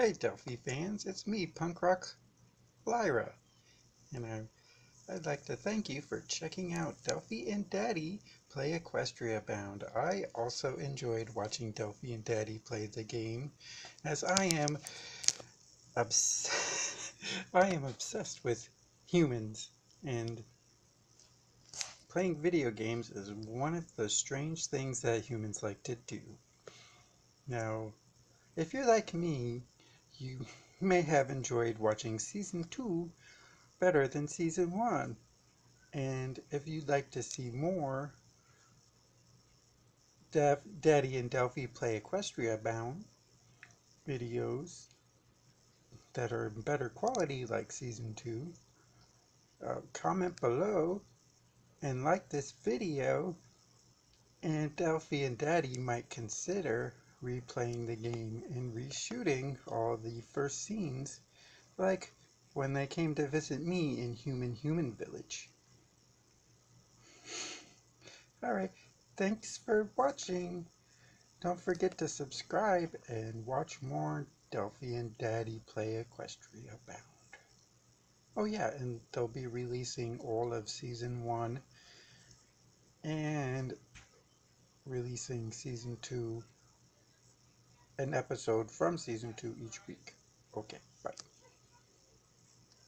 Hey Delphi fans, it's me, Punk Rock Lyra, and I, I'd like to thank you for checking out Delphi and Daddy play Equestria Bound. I also enjoyed watching Delphi and Daddy play the game, as I am obs I am obsessed with humans, and playing video games is one of the strange things that humans like to do. Now, if you're like me, you may have enjoyed watching season 2 better than season 1. And if you'd like to see more Daddy and Delphi play Equestria Bound videos that are in better quality like season 2, uh, comment below and like this video and Delphi and Daddy might consider replaying the game and reshooting all the first scenes, like when they came to visit me in Human Human Village. Alright, thanks for watching. Don't forget to subscribe and watch more Delphi and Daddy play Equestria Bound. Oh yeah, and they'll be releasing all of Season 1 and releasing Season 2 an episode from season two each week. Okay.